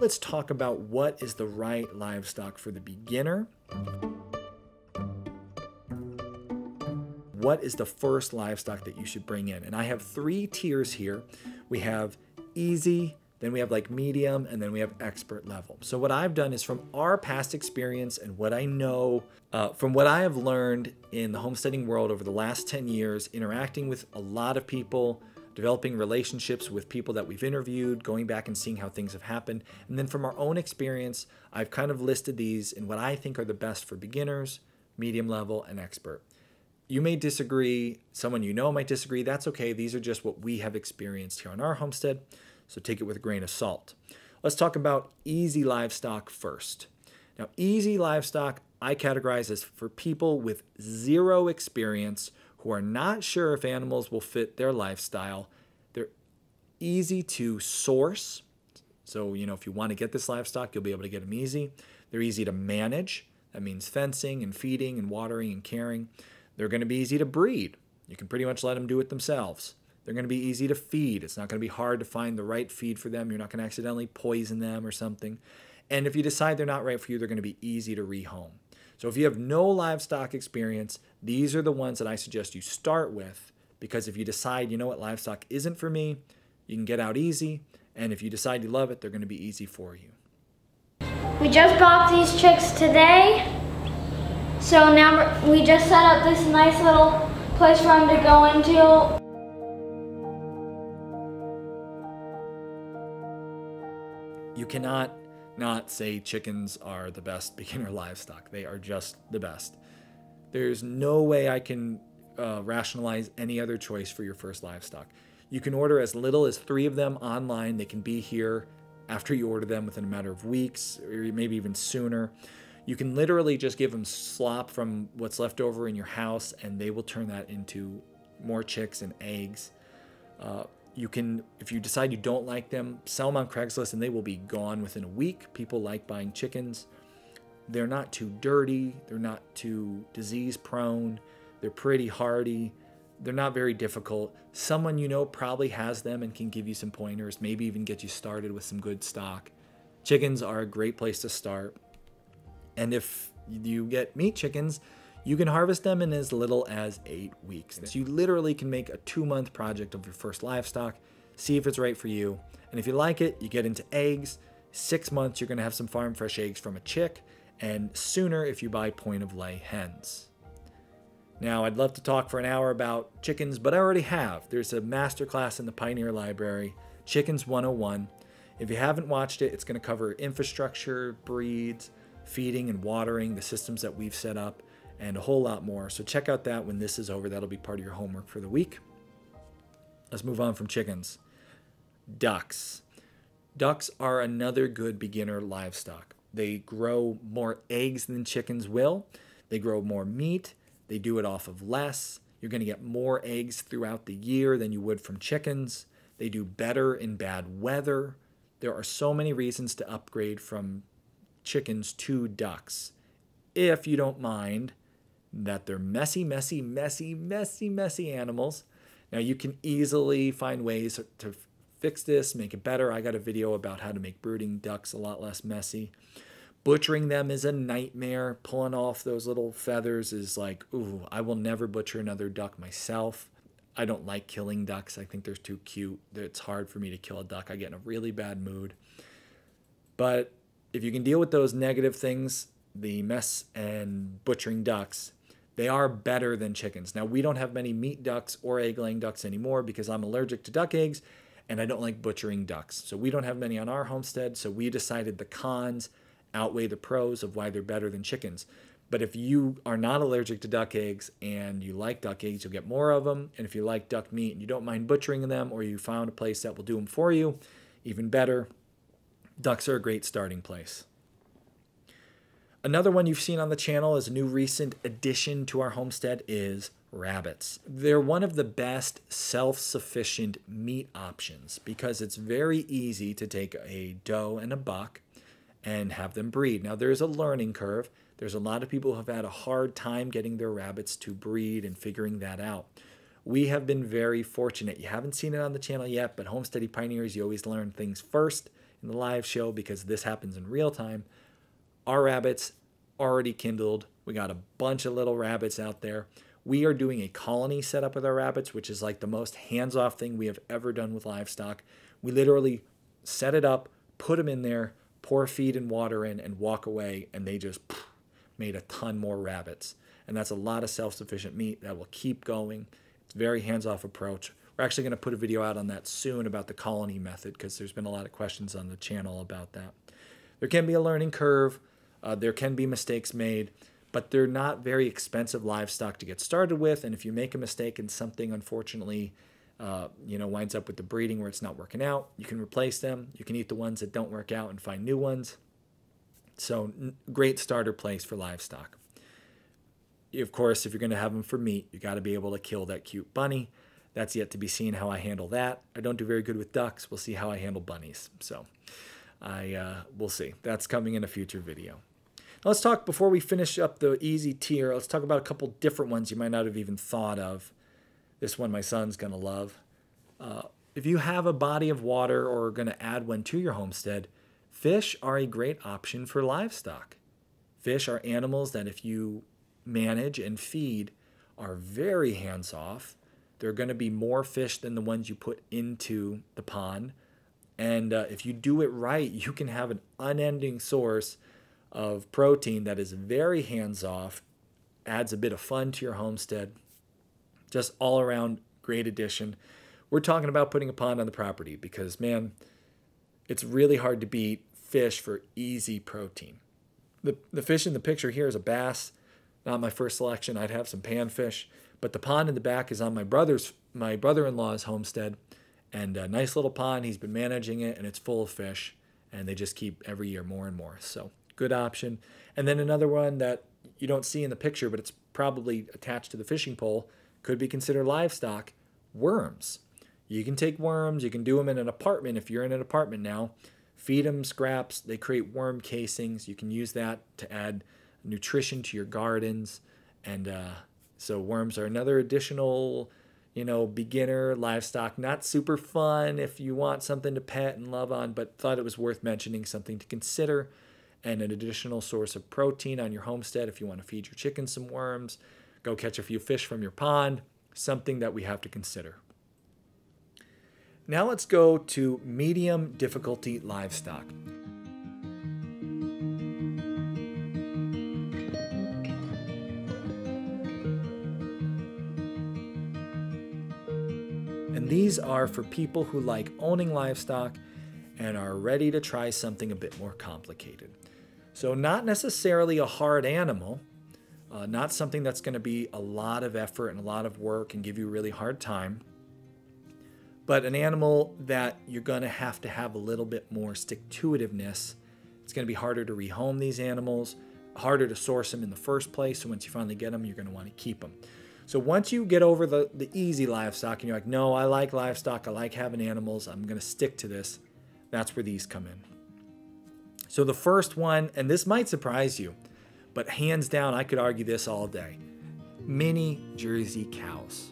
Let's talk about what is the right livestock for the beginner. What is the first livestock that you should bring in? And I have three tiers here. We have easy, then we have like medium, and then we have expert level. So what I've done is from our past experience and what I know, uh, from what I have learned in the homesteading world over the last 10 years, interacting with a lot of people, developing relationships with people that we've interviewed, going back and seeing how things have happened. And then from our own experience, I've kind of listed these in what I think are the best for beginners, medium level, and expert. You may disagree, someone you know might disagree. That's okay. These are just what we have experienced here on our homestead, so take it with a grain of salt. Let's talk about easy livestock first. Now, easy livestock I categorize as for people with zero experience who are not sure if animals will fit their lifestyle. They're easy to source. So, you know, if you want to get this livestock, you'll be able to get them easy. They're easy to manage. That means fencing and feeding and watering and caring. They're going to be easy to breed. You can pretty much let them do it themselves. They're going to be easy to feed. It's not going to be hard to find the right feed for them. You're not going to accidentally poison them or something. And if you decide they're not right for you, they're going to be easy to rehome. So if you have no livestock experience, these are the ones that I suggest you start with because if you decide, you know what, livestock isn't for me, you can get out easy. And if you decide you love it, they're going to be easy for you. We just bought these chicks today. So now we just set up this nice little place for them to go into. You cannot not say chickens are the best beginner livestock. They are just the best. There's no way I can uh, rationalize any other choice for your first livestock. You can order as little as three of them online. They can be here after you order them within a matter of weeks or maybe even sooner. You can literally just give them slop from what's left over in your house and they will turn that into more chicks and eggs. Uh, you can, if you decide you don't like them, sell them on Craigslist and they will be gone within a week. People like buying chickens. They're not too dirty, they're not too disease prone, they're pretty hardy, they're not very difficult. Someone you know probably has them and can give you some pointers, maybe even get you started with some good stock. Chickens are a great place to start. And if you get meat chickens, you can harvest them in as little as eight weeks. So you literally can make a two month project of your first livestock, see if it's right for you. And if you like it, you get into eggs. Six months, you're gonna have some farm fresh eggs from a chick, and sooner if you buy point of lay hens. Now, I'd love to talk for an hour about chickens, but I already have. There's a masterclass in the Pioneer Library, Chickens 101. If you haven't watched it, it's going to cover infrastructure, breeds, feeding and watering, the systems that we've set up, and a whole lot more. So check out that when this is over. That'll be part of your homework for the week. Let's move on from chickens. Ducks. Ducks are another good beginner livestock. They grow more eggs than chickens will. They grow more meat. They do it off of less. You're going to get more eggs throughout the year than you would from chickens. They do better in bad weather. There are so many reasons to upgrade from chickens to ducks. If you don't mind that they're messy, messy, messy, messy, messy animals. Now you can easily find ways to fix this, make it better. I got a video about how to make brooding ducks a lot less messy. Butchering them is a nightmare. Pulling off those little feathers is like, ooh, I will never butcher another duck myself. I don't like killing ducks. I think they're too cute. It's hard for me to kill a duck. I get in a really bad mood. But if you can deal with those negative things, the mess and butchering ducks, they are better than chickens. Now, we don't have many meat ducks or egg laying ducks anymore because I'm allergic to duck eggs and I don't like butchering ducks. So we don't have many on our homestead. So we decided the cons outweigh the pros of why they're better than chickens. But if you are not allergic to duck eggs and you like duck eggs, you'll get more of them. And if you like duck meat and you don't mind butchering them or you found a place that will do them for you, even better. Ducks are a great starting place. Another one you've seen on the channel as a new recent addition to our homestead is rabbits. They're one of the best self-sufficient meat options because it's very easy to take a doe and a buck and have them breed. Now there's a learning curve. There's a lot of people who have had a hard time getting their rabbits to breed and figuring that out. We have been very fortunate. You haven't seen it on the channel yet, but Homesteady Pioneers, you always learn things first in the live show because this happens in real time. Our rabbits already kindled. We got a bunch of little rabbits out there. We are doing a colony setup with our rabbits, which is like the most hands off thing we have ever done with livestock. We literally set it up, put them in there, pour feed and water in, and walk away, and they just made a ton more rabbits. And that's a lot of self sufficient meat that will keep going. It's very hands off approach. We're actually going to put a video out on that soon about the colony method because there's been a lot of questions on the channel about that. There can be a learning curve, uh, there can be mistakes made but they're not very expensive livestock to get started with. And if you make a mistake and something unfortunately, uh, you know, winds up with the breeding where it's not working out, you can replace them. You can eat the ones that don't work out and find new ones. So great starter place for livestock. Of course, if you're going to have them for meat, you got to be able to kill that cute bunny. That's yet to be seen how I handle that. I don't do very good with ducks. We'll see how I handle bunnies. So I uh, we'll see. That's coming in a future video. Let's talk before we finish up the easy tier. Let's talk about a couple different ones you might not have even thought of. This one my son's gonna love. Uh, if you have a body of water or are gonna add one to your homestead, fish are a great option for livestock. Fish are animals that if you manage and feed are very hands off. They're going to be more fish than the ones you put into the pond. And uh, if you do it right, you can have an unending source of protein that is very hands off, adds a bit of fun to your homestead. Just all around great addition. We're talking about putting a pond on the property because, man, it's really hard to beat fish for easy protein. The, the fish in the picture here is a bass, not my first selection. I'd have some panfish, but the pond in the back is on my brother's, my brother-in-law's homestead, and a nice little pond. He's been managing it, and it's full of fish, and they just keep every year more and more. So good option. And then another one that you don't see in the picture, but it's probably attached to the fishing pole, could be considered livestock, worms. You can take worms, you can do them in an apartment if you're in an apartment now. Feed them scraps, they create worm casings. You can use that to add nutrition to your gardens. And uh, so worms are another additional, you know, beginner livestock. Not super fun if you want something to pet and love on, but thought it was worth mentioning, something to consider and an additional source of protein on your homestead if you want to feed your chickens some worms, go catch a few fish from your pond, something that we have to consider. Now let's go to medium difficulty livestock. And these are for people who like owning livestock and are ready to try something a bit more complicated. So, not necessarily a hard animal, uh, not something that's going to be a lot of effort and a lot of work and give you a really hard time, but an animal that you're going to have to have a little bit more stick to itiveness. It's going to be harder to rehome these animals, harder to source them in the first place. So, once you finally get them, you're going to want to keep them. So, once you get over the, the easy livestock and you're like, no, I like livestock, I like having animals, I'm going to stick to this, that's where these come in. So the first one, and this might surprise you, but hands down, I could argue this all day mini Jersey cows.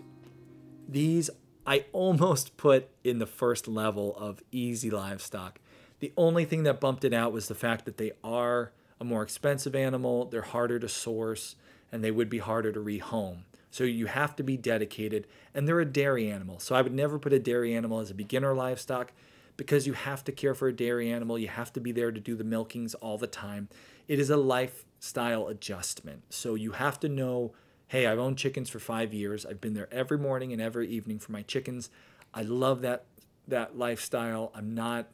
These I almost put in the first level of easy livestock. The only thing that bumped it out was the fact that they are a more expensive animal, they're harder to source, and they would be harder to rehome. So you have to be dedicated, and they're a dairy animal. So I would never put a dairy animal as a beginner livestock because you have to care for a dairy animal. You have to be there to do the milkings all the time. It is a lifestyle adjustment. So you have to know hey, I've owned chickens for five years. I've been there every morning and every evening for my chickens. I love that that lifestyle. I'm not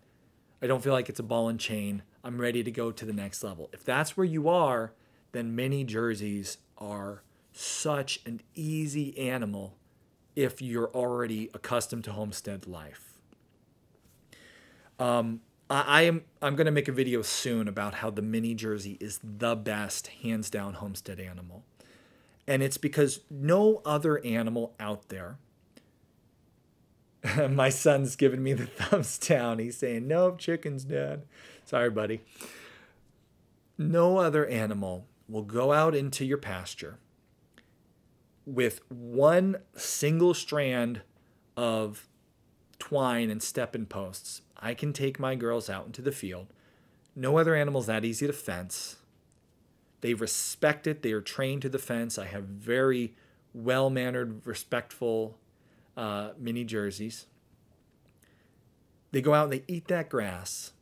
I don't feel like it's a ball and chain. I'm ready to go to the next level. If that's where you are, then mini jerseys are such an easy animal if you're already accustomed to homestead life. Um, I, I am I'm gonna make a video soon about how the mini jersey is the best, hands down, homestead animal, and it's because no other animal out there. My son's giving me the thumbs down. He's saying, "Nope, chickens, Dad." Sorry, buddy. No other animal will go out into your pasture with one single strand of twine and step-in posts I can take my girls out into the field. No other animal's that easy to fence. They respect it. They are trained to the fence. I have very well mannered, respectful uh, mini jerseys. They go out and they eat that grass.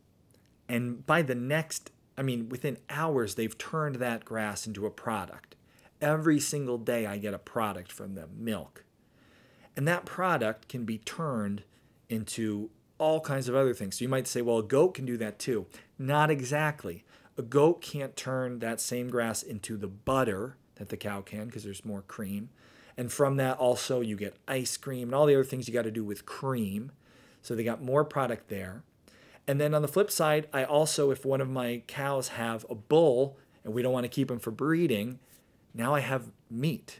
And by the next, I mean, within hours, they've turned that grass into a product. Every single day, I get a product from them milk. And that product can be turned into all kinds of other things. So you might say, well, a goat can do that too. Not exactly. A goat can't turn that same grass into the butter that the cow can because there's more cream. And from that, also, you get ice cream and all the other things you got to do with cream. So they got more product there. And then on the flip side, I also, if one of my cows have a bull and we don't want to keep them for breeding, now I have meat.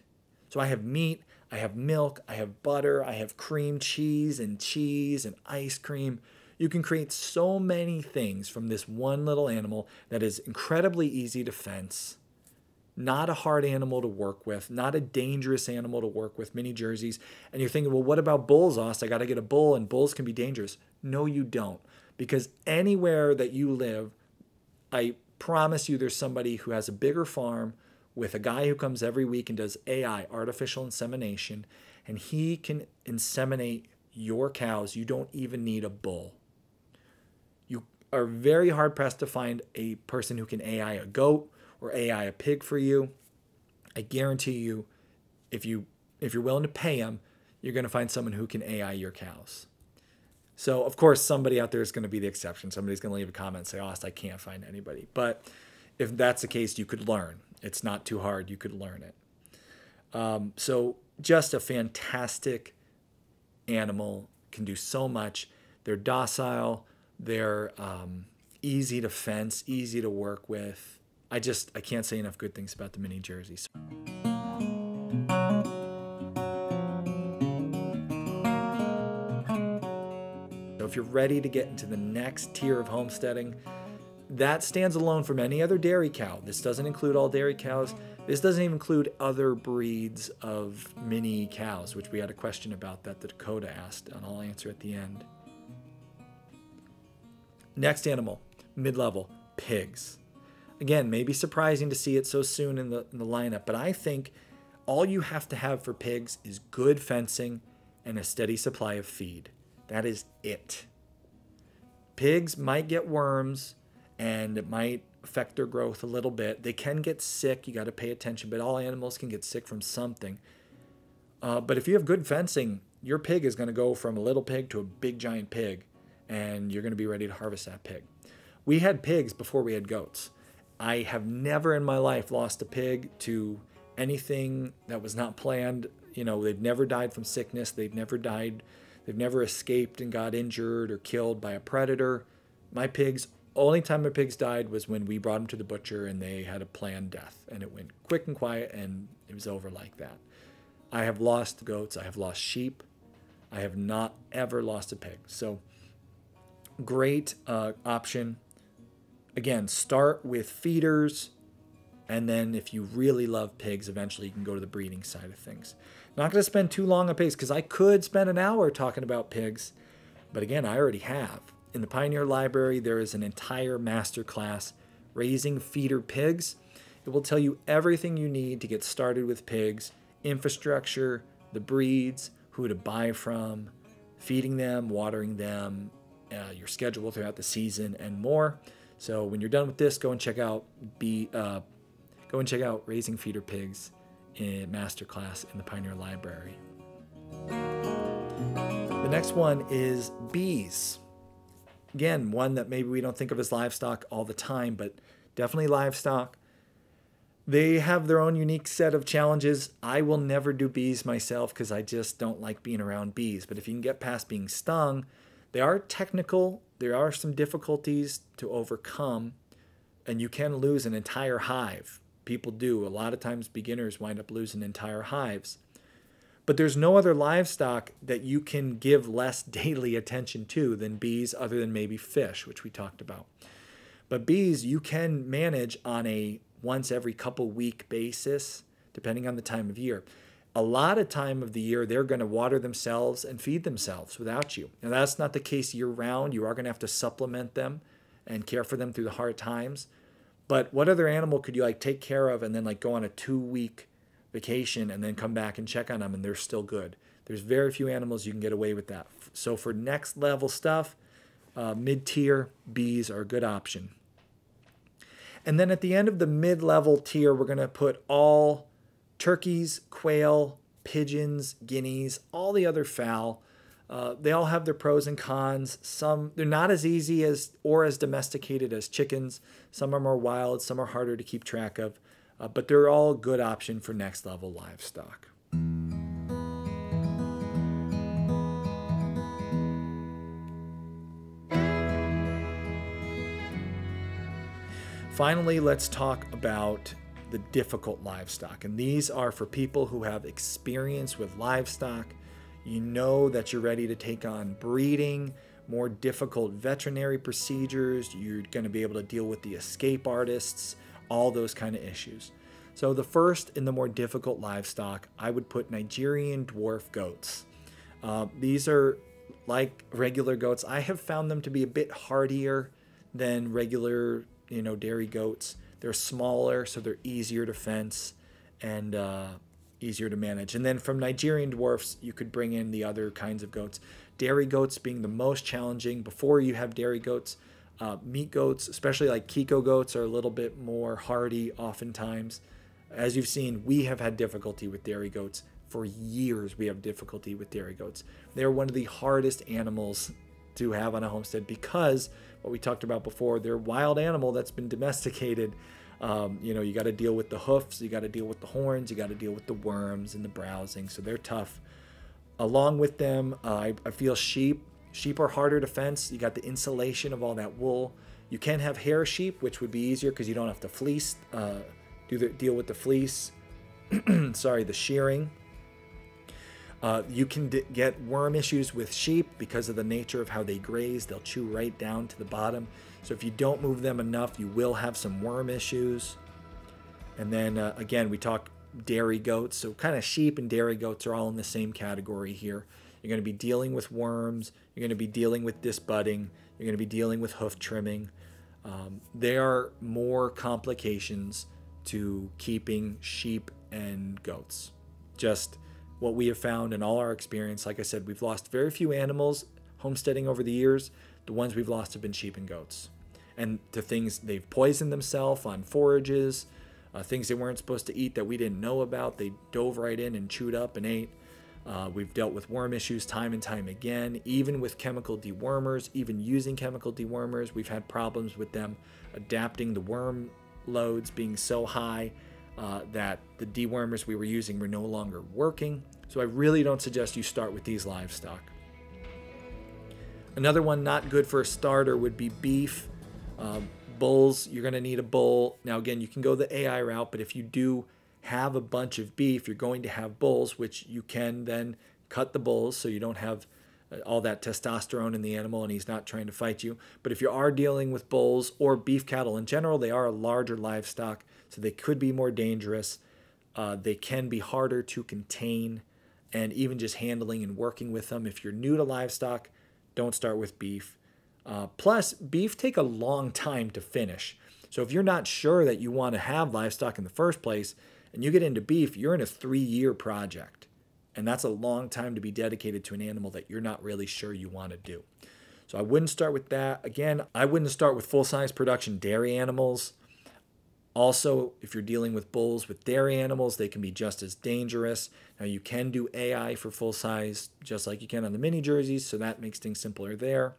So I have meat, I have milk, I have butter, I have cream cheese and cheese and ice cream. You can create so many things from this one little animal that is incredibly easy to fence, not a hard animal to work with, not a dangerous animal to work with, mini jerseys. And you're thinking, well, what about bulls, Josh? I got to get a bull, and bulls can be dangerous. No, you don't. Because anywhere that you live, I promise you there's somebody who has a bigger farm with a guy who comes every week and does AI, artificial insemination, and he can inseminate your cows. You don't even need a bull You are very hard pressed to find a person who can AI a goat or AI a pig for you. I guarantee you, if you if you're willing to pay them, you're going to find someone who can AI your cows. So of course, somebody out there is going to be the exception. Somebody's going to leave a comment and say, "Oh, I can't find anybody." But if that's the case, you could learn. It's not too hard. You could learn it. Um, so just a fantastic animal can do so much. They're docile they're um, easy to fence, easy to work with. I just I can't say enough good things about the mini jerseys. So if you're ready to get into the next tier of homesteading, that stands alone from any other dairy cow. This doesn't include all dairy cows. This doesn't even include other breeds of mini cows, which we had a question about that the Dakota asked, and I'll answer at the end. Next animal, mid level, pigs. Again, maybe surprising to see it so soon in the, in the lineup, but I think all you have to have for pigs is good fencing and a steady supply of feed. That is it. Pigs might get worms and it might affect their growth a little bit. They can get sick, you got to pay attention, but all animals can get sick from something. Uh, but if you have good fencing, your pig is going to go from a little pig to a big giant pig and you're going to be ready to harvest that pig. We had pigs before we had goats. I have never in my life lost a pig to anything that was not planned. You know, they've never died from sickness, they've never died, they've never escaped and got injured or killed by a predator. My pigs, only time my pigs died was when we brought them to the butcher and they had a planned death and it went quick and quiet and it was over like that. I have lost goats, I have lost sheep, I have not ever lost a pig. So great uh, option. Again, start with feeders, and then if you really love pigs, eventually you can go to the breeding side of things. Not going to spend too long on pigs because I could spend an hour talking about pigs, but again, I already have. In the Pioneer Library, there is an entire master class raising feeder pigs. It will tell you everything you need to get started with pigs, infrastructure, the breeds, who to buy from, feeding them, watering them, uh, your schedule throughout the season, and more. So when you're done with this, go and check out be uh, go and check out Raising Feeder Pigs in Masterclass in the Pioneer Library. The next one is bees. Again, one that maybe we don't think of as livestock all the time, but definitely livestock. They have their own unique set of challenges. I will never do bees myself because I just don't like being around bees. But if you can get past being stung, they are technical, there are some difficulties to overcome, and you can lose an entire hive. People do. A lot of times, beginners wind up losing entire hives. But there's no other livestock that you can give less daily attention to than bees, other than maybe fish, which we talked about. But bees, you can manage on a once every couple week basis, depending on the time of year. a lot of time of the year they're going to water themselves and feed themselves without you. Now that's not the case year round. You are going to have to supplement them and care for them through the hard times. But what other animal could you like take care of and then like go on a 2 week vacation and then come back and check on them and they're still good? There's very few animals you can get away with that. So for next level stuff, uh, mid tier bees are a good option. And then at the end of the mid level tier, we're going to put all turkeys, quail, pigeons, guineas, all the other fowl. Uh, they all have their pros and cons. Some they're not as easy as or as domesticated as chickens. Some are more wild. Some are harder to keep track of, uh, but they're all a good option for next level livestock. Finally, let's talk about the difficult livestock. And these are for people who have experience with livestock. You know that you're ready to take on breeding, more difficult veterinary procedures. You're going to be able to deal with the escape artists, all those kind of issues. So, the first in the more difficult livestock, I would put Nigerian dwarf goats. Uh, these are like regular goats. I have found them to be a bit hardier than regular you know, dairy goats. They're smaller, so they're easier to fence and uh, easier to manage. And then from Nigerian dwarfs, you could bring in the other kinds of goats. Dairy goats being the most challenging. Before you have dairy goats, uh, meat goats, especially like Kiko goats, are a little bit more hardy oftentimes. As you've seen, we have had difficulty with dairy goats. For years, we have difficulty with dairy goats. They're one of the hardest animals to have on a homestead because what we talked about before, they're a wild animal that's been domesticated. Um, you know, you got to deal with the hoofs, you got to deal with the horns, you got to deal with the worms and the browsing. So they're tough. Along with them, uh, I, I feel sheep. Sheep are harder to fence. You got the insulation of all that wool. You can have hair sheep, which would be easier because you don't have to fleece, uh, do the deal with the fleece. Sorry, the shearing. Uh, you can get worm issues with sheep because of the nature of how they graze. They'll chew right down to the bottom. So if you don't move them enough, you will have some worm issues. And then uh, again, we talk dairy goats. So kind of sheep and dairy goats are all in the same category here. You're going to be dealing with worms. You're going to be dealing with disbudding. You're going to be dealing with hoof trimming. Um, there are more complications to keeping sheep and goats. Just what we have found in all our experience, like I said, we've lost very few animals homesteading over the years. The ones we've lost have been sheep and goats. And to things they've poisoned themselves on forages, uh, things they weren't supposed to eat that we didn't know about, they dove right in and chewed up and ate. Uh, we've dealt with worm issues time and time again, even with chemical dewormers, even using chemical dewormers. We've had problems with them adapting the worm loads being so high uh, that the dewormers we were using were no longer working. So I really don't suggest you start with these livestock. Another one not good for a starter would be beef. Uh, bulls, you're going to need a bull. Now, again, you can go the AI route, but if you do have a bunch of beef, you're going to have bulls, which you can then cut the bulls so you don't have uh, all that testosterone in the animal and he's not trying to fight you. But if you are dealing with bulls or beef cattle in general, they are a larger livestock, so they could be more dangerous. Uh, they can be harder to contain, and even just handling and working with them. If you're new to livestock, don't start with beef. Uh, plus, beef take a long time to finish. So if you're not sure that you want to have livestock in the first place, and you get into beef, you're in a three-year project. And that's a long time to be dedicated to an animal that you're not really sure you want to do. So I wouldn't start with that. Again, I wouldn't start with full size production dairy animals. Also, if you're dealing with bulls with dairy animals, they can be just as dangerous. Now, you can do AI for full size, just like you can on the mini jerseys, so that makes things simpler there.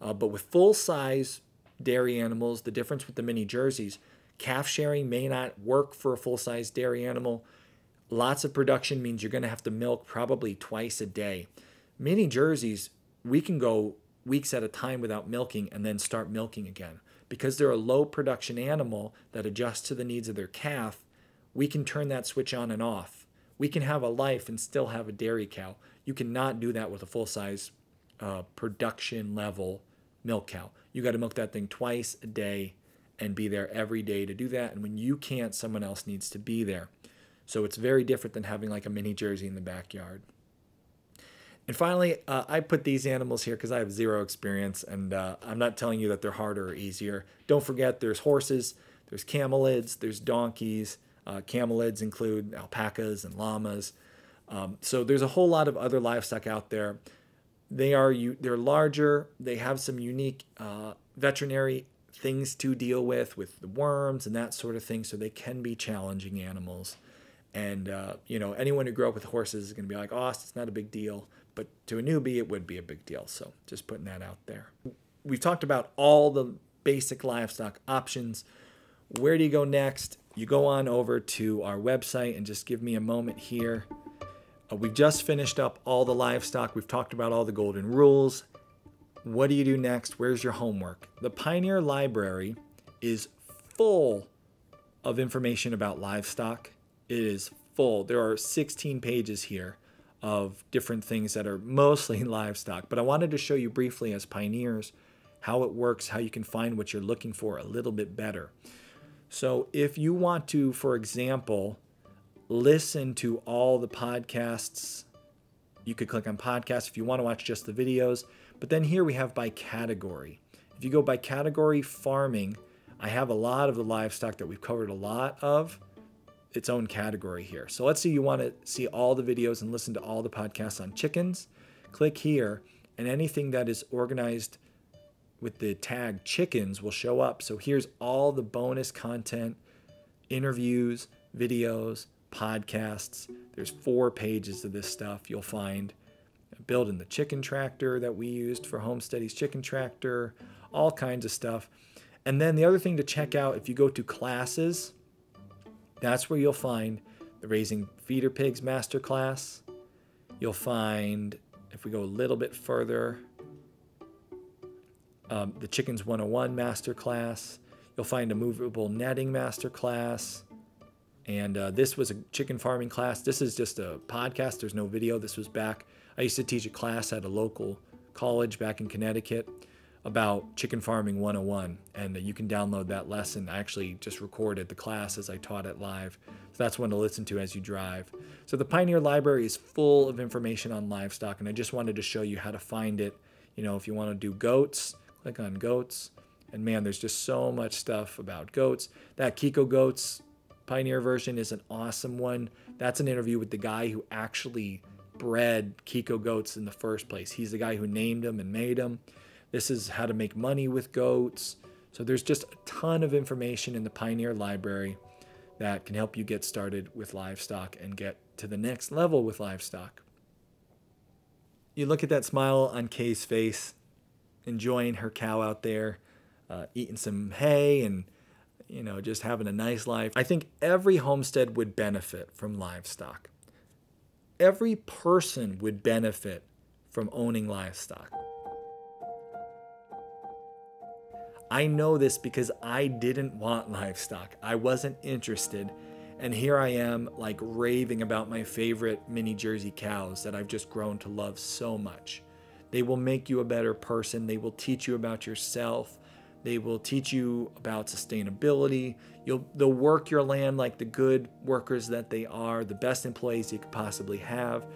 Uh, but with full size dairy animals, the difference with the mini jerseys, calf sharing may not work for a full size dairy animal. Lots of production means you're going to have to milk probably twice a day. Mini jerseys, we can go weeks at a time without milking and then start milking again. Because they're a low production animal that adjusts to the needs of their calf, we can turn that switch on and off. We can have a life and still have a dairy cow. You cannot do that with a full size uh, production level milk cow. You got to milk that thing twice a day and be there every day to do that. And when you can't, someone else needs to be there. So it's very different than having like a mini Jersey in the backyard. And finally, uh, I put these animals here because I have zero experience, and uh, I'm not telling you that they're harder or easier. Don't forget, there's horses, there's camelids, there's donkeys. Uh, camelids include alpacas and llamas. Um, so there's a whole lot of other livestock out there. They are you they're larger. They have some unique uh, veterinary things to deal with, with the worms and that sort of thing. So they can be challenging animals. And uh, you know, anyone who grew up with horses is going to be like, "Oh, it's not a big deal." But to a newbie, it would be a big deal. So just putting that out there. We've talked about all the basic livestock options. Where do you go next? You go on over to our website and just give me a moment here. Uh, we've just finished up all the livestock. We've talked about all the golden rules. What do you do next? Where's your homework? The Pioneer Library is full of information about livestock. It is full. There are 16 pages here of different things that are mostly livestock. But I wanted to show you briefly as pioneers how it works, how you can find what you're looking for a little bit better. So if you want to, for example, listen to all the podcasts, you could click on podcasts if you want to watch just the videos. But then here we have by category. If you go by category farming, I have a lot of the livestock that we've covered a lot of its own category here. So let's say you want to see all the videos and listen to all the podcasts on chickens. Click here, and anything that is organized with the tag chickens will show up. So here's all the bonus content, interviews, videos, podcasts. There's four pages of this stuff you'll find. Building the chicken tractor that we used for Homesteady's chicken tractor, all kinds of stuff. And then the other thing to check out if you go to classes, that's where you'll find the Raising Feeder Pigs Masterclass. You'll find, if we go a little bit further, um, the Chickens 101 Masterclass. You'll find a movable netting masterclass. And uh, this was a chicken farming class. This is just a podcast. There's no video. This was back. I used to teach a class at a local college back in Connecticut about Chicken Farming 101, and you can download that lesson. I actually just recorded the class as I taught it live, so that's one to listen to as you drive. So the Pioneer Library is full of information on livestock, and I just wanted to show you how to find it. You know, if you want to do goats, click on goats, and man, there's just so much stuff about goats. That Kiko Goats Pioneer version is an awesome one. That's an interview with the guy who actually bred Kiko goats in the first place. He's the guy who named them and made them. This is how to make money with goats. So there's just a ton of information in the Pioneer Library that can help you get started with livestock and get to the next level with livestock. You look at that smile on Kay's face, enjoying her cow out there, uh, eating some hay and you know just having a nice life. I think every homestead would benefit from livestock. Every person would benefit from owning livestock. I know this because I didn't want livestock. I wasn't interested. And here I am, like raving about my favorite mini Jersey cows that I've just grown to love so much. They will make you a better person. They will teach you about yourself. They will teach you about sustainability. You'll they'll work your land like the good workers that they are, the best employees you could possibly have.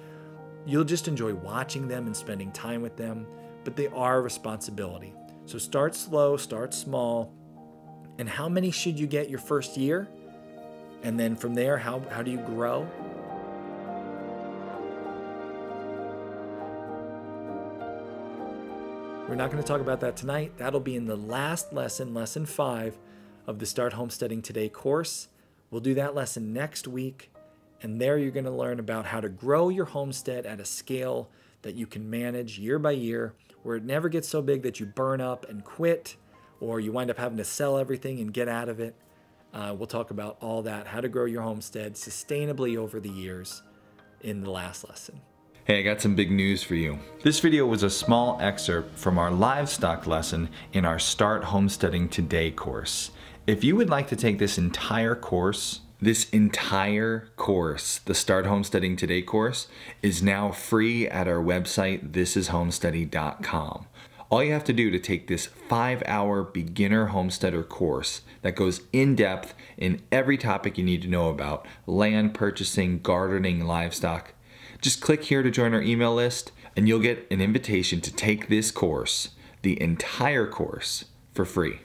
You'll just enjoy watching them and spending time with them, but they are a responsibility. So start slow, start small. And how many should you get your first year? And then from there, how, how do you grow? We're not going to talk about that tonight. That'll be in the last lesson, lesson five of the Start Homesteading Today course. We'll do that lesson next week. And there you're going to learn about how to grow your homestead at a scale that you can manage year by year where it never gets so big that you burn up and quit or you wind up having to sell everything and get out of it. Uh, we'll talk about all that, how to grow your homestead sustainably over the years in the last lesson. Hey, I got some big news for you. This video was a small excerpt from our livestock lesson in our Start Homesteading Today course. If you would like to take this entire course, this entire course, the Start Homesteading Today course, is now free at our website, thisishomesteady.com. All you have to do to take this five hour beginner homesteader course that goes in depth in every topic you need to know about land purchasing, gardening, livestock. Just click here to join our email list and you'll get an invitation to take this course, the entire course, for free.